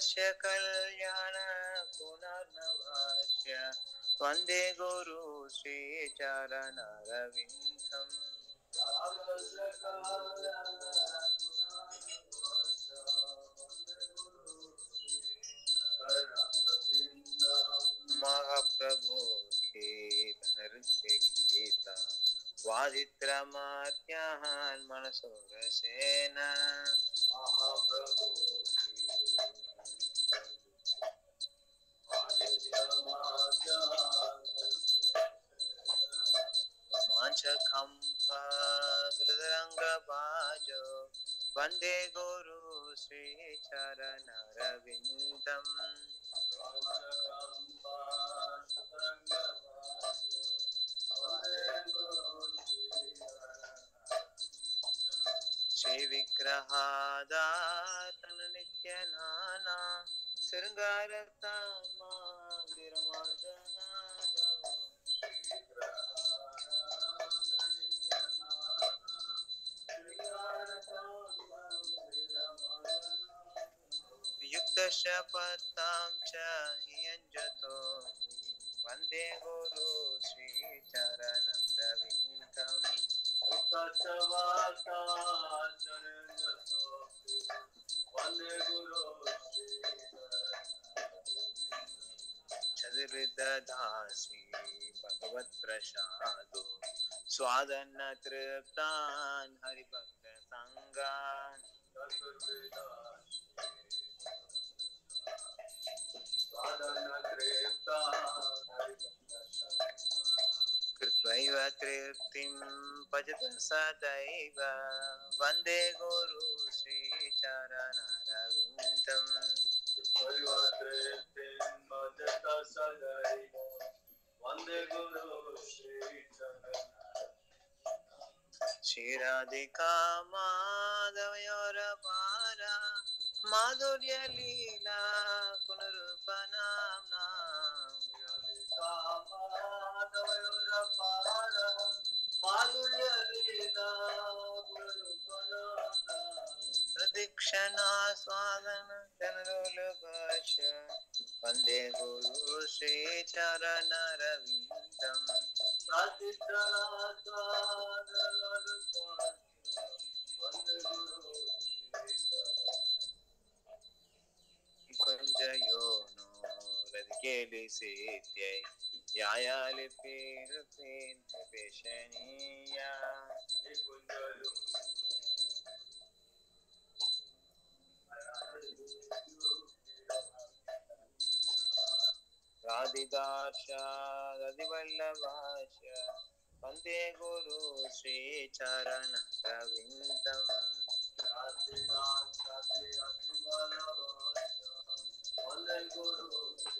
प्रत्यस्य कल्याण पुनर्नभाष्य वंदे गुरु श्रीचरणरविन्दम्। महाप्रभु के धनुष्य गीता। मनसोरसेन। महाप्रभु हृदरङ्गभाजो वंदे गुरु श्रीचरणरविन्दम् श्रीविग्रहादातन नित्यनाना पत्तां च यञ्जतो वंदे गुरु श्रीचरणप्रविन्दम् चतुर्दधासि भगवत्प्रसादो स्वादन्न तृप्तान् हरिभक्तसङ्गान् कृत्वैव तृप्तिं भजत सदैव। वंदे गुरु श्रीचरणरविन्दम्। वंदे गुरु श्री क्षीराधिका माधवयोरपारा माधुर्यलीला ಕ್ಷಣ ಸ್ವಾಗನ ಜನರುಲು ಭಾಷ ವಂದೇ ಗುರು ಶ್ರೀ ಚರಣ ರವಿಂದಂ ಪ್ರಾರ್ಥಿಸಲ ಸ್ವಾಗನ గెలిసేత్యై న్యాయాలు పేరు పేషణీయ రాధిదార్ష రవివల్లభాష వందే గురు శ్రీ చరణ రవిందం రాధిదార్ష వందే గురు శ్రీ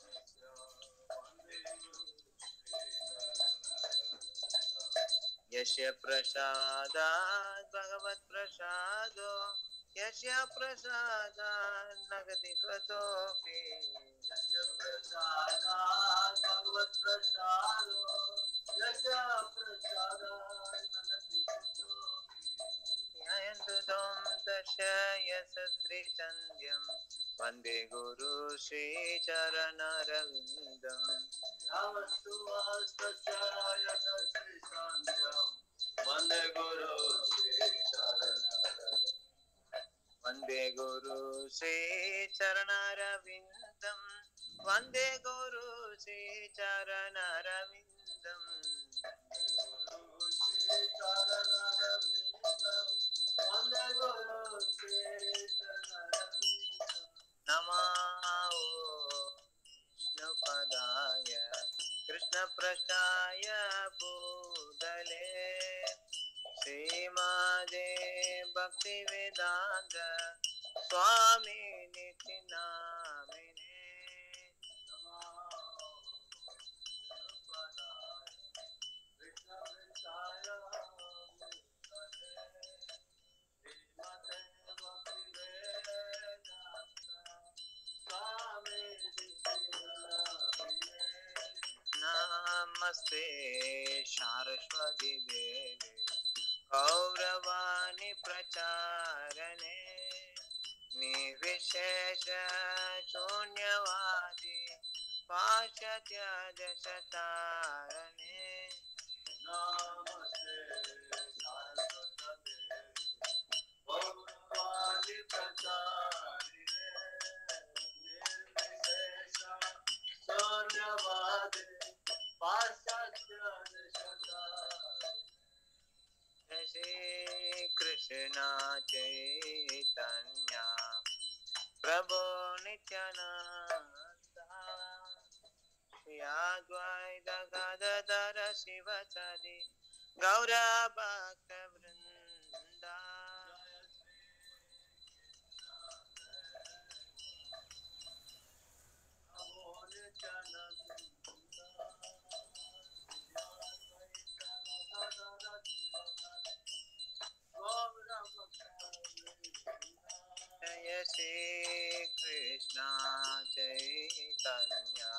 यस्य प्रसादात् भगवत्प्रसादो यस्य प्रसादात् नगति गतोऽपि न्यायन्तु त्वं दश यशस्त्रिचन्द्यं वंदे गुरु श्रीचरणरविन्दम् यावस्तु वास्तस्याय श्रीशान्त्यं वंदे गुरु श्रीचरणं वंदे गुरु श्रीचरणरविन्दम्। వందే గురు చరణారవిందం వందే గురు చరణారవిందం నమా విష్ణుపదాయ कृष्णप्रष्टाय भूदले श्रीमादे भक्तिवेदान्त स्वामी नितिनामिने नमस्ते सारस्वती देवी। गौरवाणी प्रचारणे। निर्विशेष शून्यवादी। पाश्चात्य दशतारणे श्री कृष्ण चैतन्य प्रभो नित्यानंद श्री अद्वैत गदाधर शिव सदि गौर जय Krishna Krishna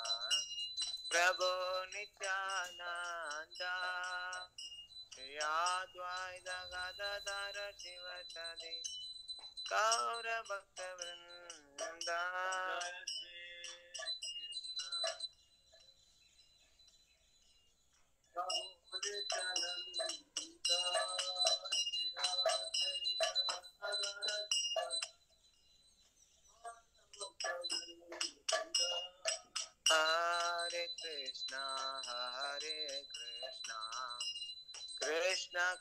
Prabhu Nityananda Shri Advaita Gadadara Gadadhar Shiv सदि गौर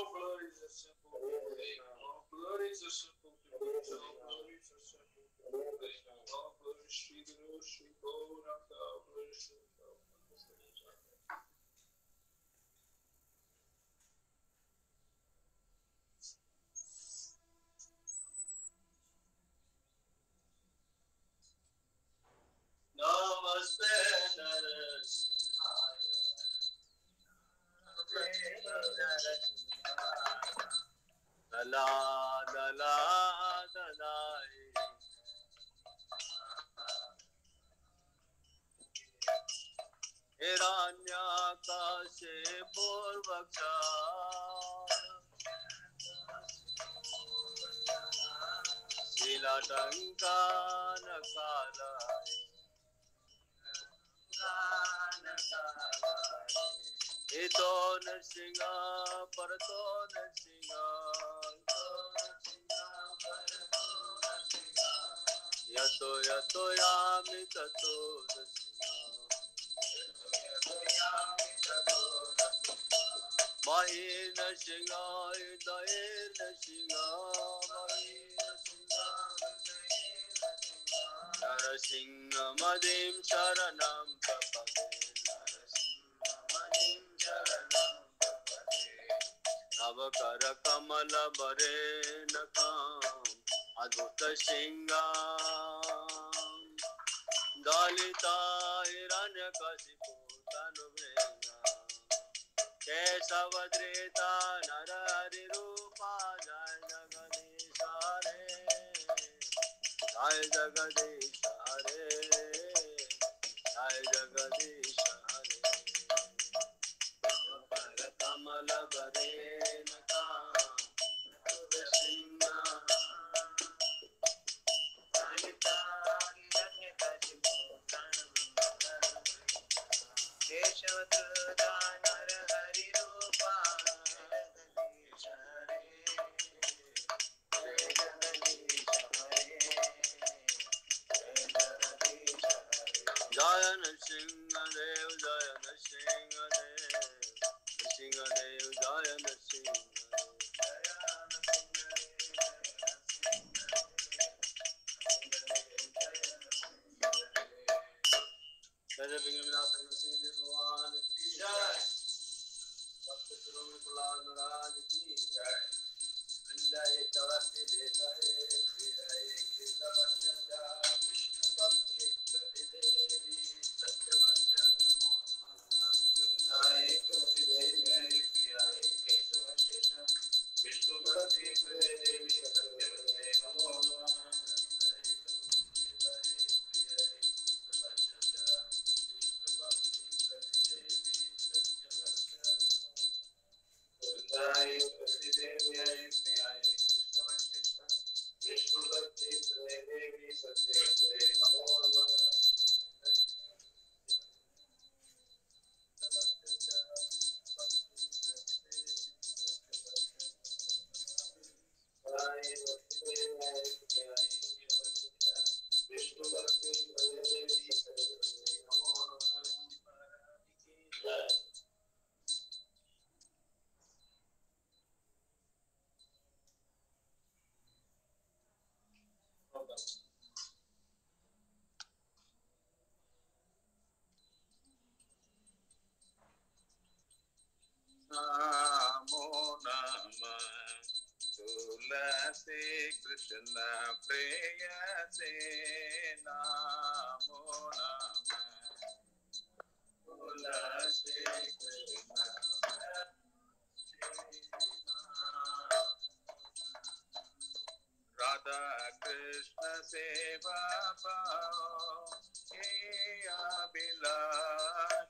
overload Sinha, Paratona Sinha, Yato Yato Yami Tato Mahina Sinha, Daina Sinha, Narasimha Madim Charanam Prabhavim शरणं प्रपदे तव कर कमल बरे नकाम अद्भुत सिंगाम। दलिता हिरण्य कशिपु तनुभृंगा केशव नर हरि रूपा जय जगदीश हरे। जय जगदीश हरे, जय जगदीश हरे। कमल बरे विघ्न विनाशक नृसिंह देव भगवान की जय भक्त शिरोमणि प्रहलाद महाराज की जय विंध्याय चवस्ति देशाय विजय कृष्ण वचन Sri Krishna Priya Se Namo Namah Sri Krishna Radha Krishna Seva Bhava Hey Abhilash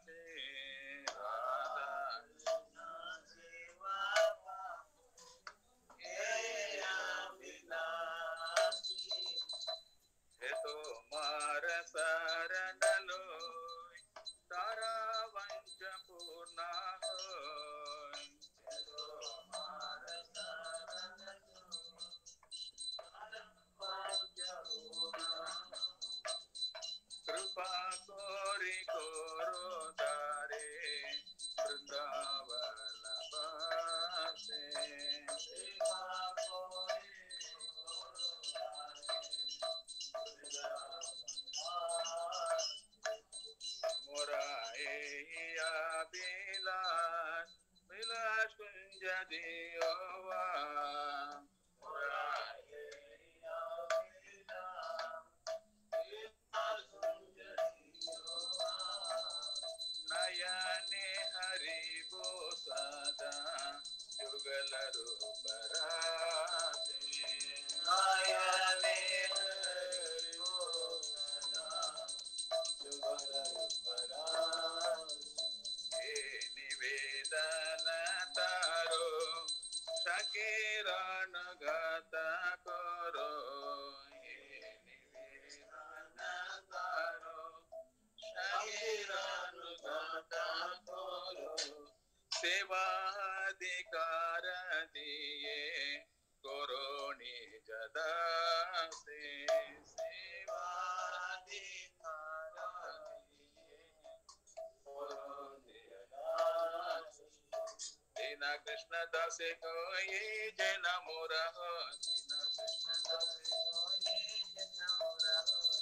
se oye y enamorado.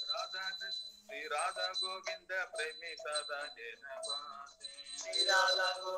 Radha Krishna, Radha Govinda, Premi Sada jena Jenava. Radha Govinda,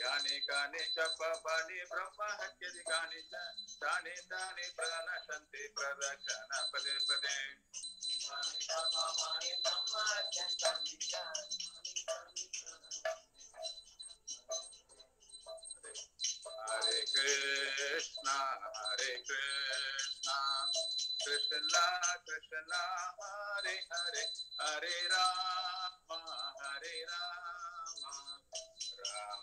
यानि कानि च पापानि ब्रह्म हत्यधिकानि च तानि तानि प्रणशन्ति प्रदक्षिण पदे पदे। हरे कृष्णा हरे कृष्णा। कृष्णा कृष्णा, हरे हरे। हरे राम हरे Ram.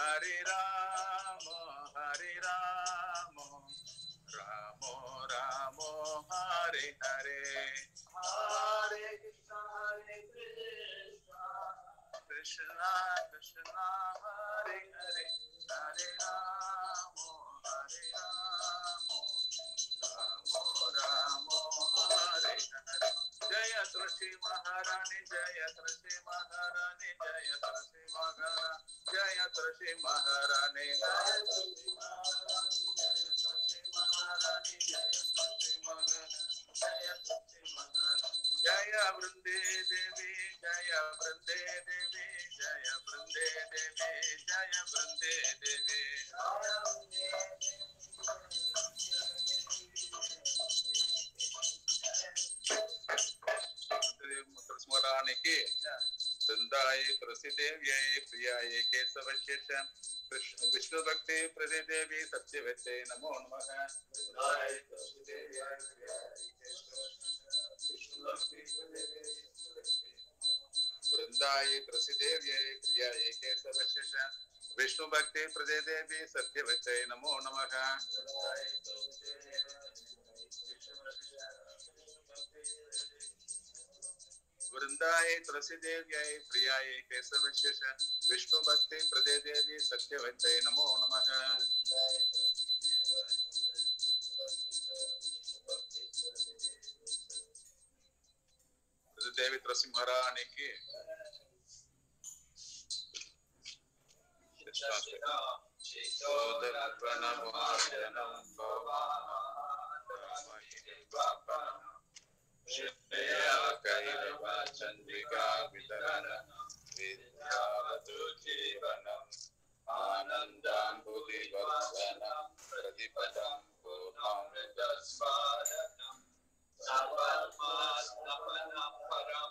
Hare Rama, Hare Rama, Rama Rama, Hare Hare, Hare Krishna, Hare Krishna, Krishna Krishna, Hare Hare, Hare Rama, Hare Rama, Rama Rama, Hare Hare. Jaya Tulsi Maharani, Jaya Tulsi Maharani, Jaya Tulsi Maharani. जय तुलसी महारानी जय वृंदे देवी जय वृंदे देवी जय वृंदे देवी जय वृंदे देवी महारानी की वृन्दाय प्रसिदेव्यै प्रियायै केशवश्चे च विष्णु भक्ति प्रदे नमो नमः वृंदाय प्रसिदेव्यै प्रियायै केशवशिष विष्णु भक्ति प्रदे देवी सत्य नमो नमः वृंदाए तुलसी देव्याय प्रियाय केशवशेष विष्णु भक्ति प्रदे देवी सत्यवत्य नमो नम। देवी तुलसी महारानी की। चेतोदर्पणमार्जनं श्रेया कैरवा चन्द्रिका वितरण विद्यावतु जीवनम् आनन्दाम्बुदिवर्धनम् प्रतिपदम् पूर्णामृतस्वादनम् सर्वात्मास्तपनम् परम्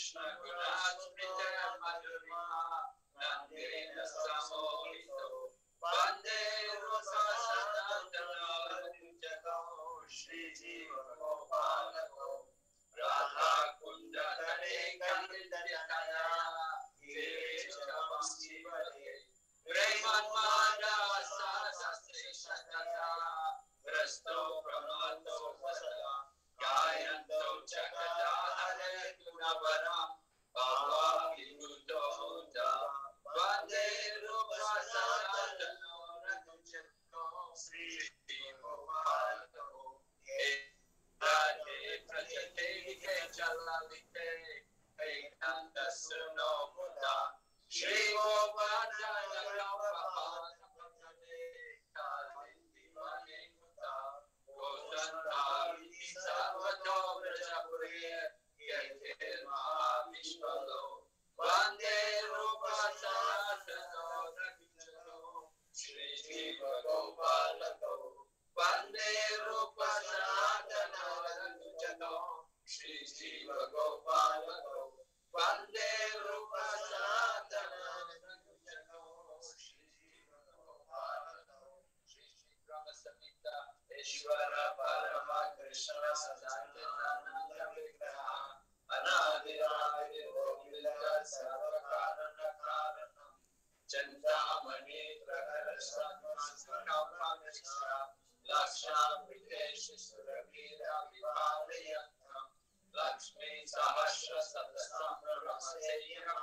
Krishna, Gurudhara, Nityananda, Parama Krishna Sadananda Vigraha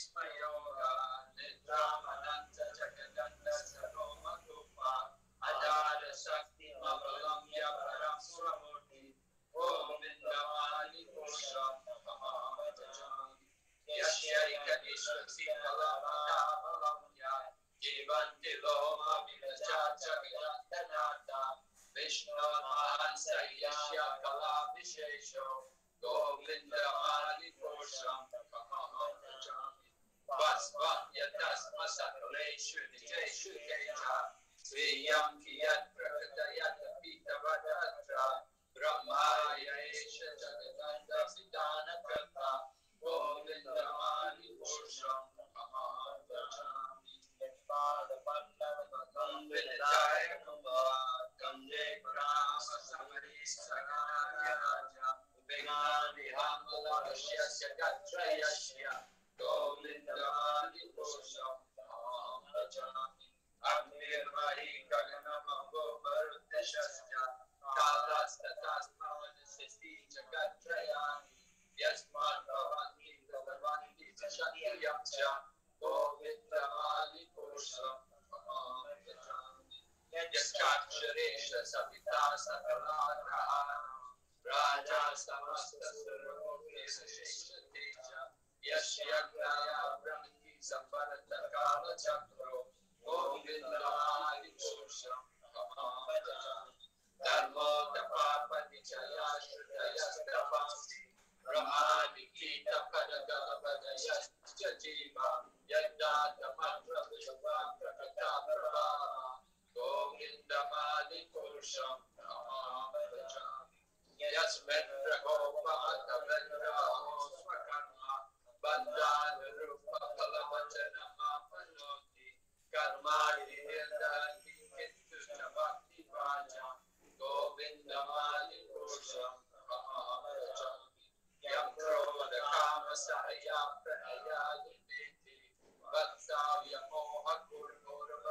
स्मयोगा निद्रामनन्त जगदण्डसरोमरूपा अजार शक्तिमबलम्य 对是有些人啊。所以一定 यश्चाक्षरेश सविता सकलाग्रहाणां राजा समस्तसुरमुखेशेषते च यस्य ज्ञाया ब्रह्मि सम्परतकालचक्रो गोविन्दमादिपुरुषं महाभजामि धर्मोदपापनिचया श्रुतयस्तपांसि ब्रह्मादिकीटपदगलपदयश्च जीवा यज्ञातमप्रभुषवा प्रकटा प्रभावा That's how you know how good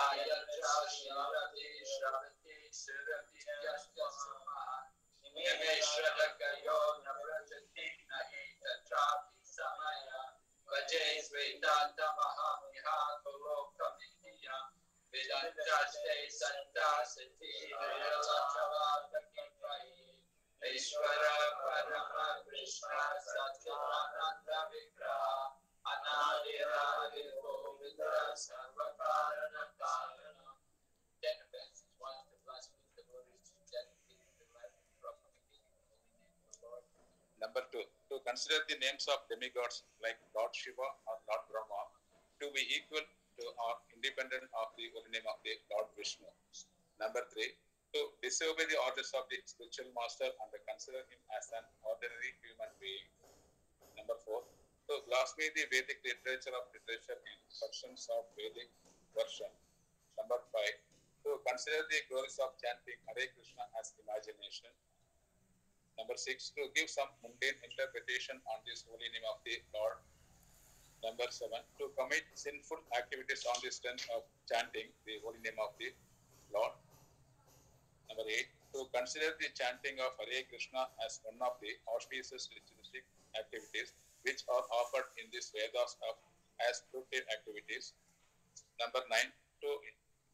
सायच्छा शिरति श्रवति शिरति Number two, to consider the names of demigods like Lord Shiva or Lord Brahma to be equal to or independent of the holy name of the Lord Vishnu. Number three, to disobey the orders of the spiritual master and to consider him as an ordinary human being. Number four, to blaspheme the Vedic literature of literature in versions of Vedic version. Number five, to consider the glories of chanting Hare Krishna as imagination. Number six, to give some mundane interpretation on this holy name of the Lord. Number seven, to commit sinful activities on the strength of chanting the holy name of the Lord. Number eight, to consider the chanting of Hare Krishna as one of the auspicious ritualistic activities which are offered in this Vedas of as fruitive activities. Number nine, to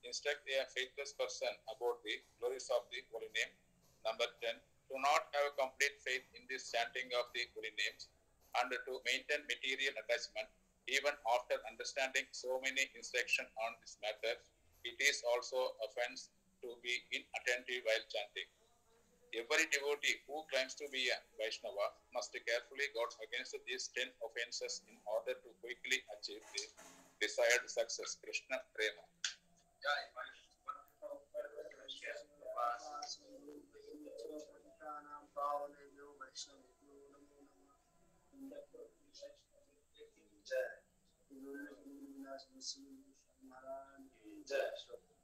instruct a faithless person about the glories of the holy name. Number 10, to not have a complete faith in this chanting of the holy names and to maintain material attachment even after understanding so many instructions on this matter. It is also offense to be inattentive while chanting. Every devotee who claims to be a Vaishnava must carefully guard against these 10 offenses in order to quickly achieve the desired success. Krishna Prema. जय जय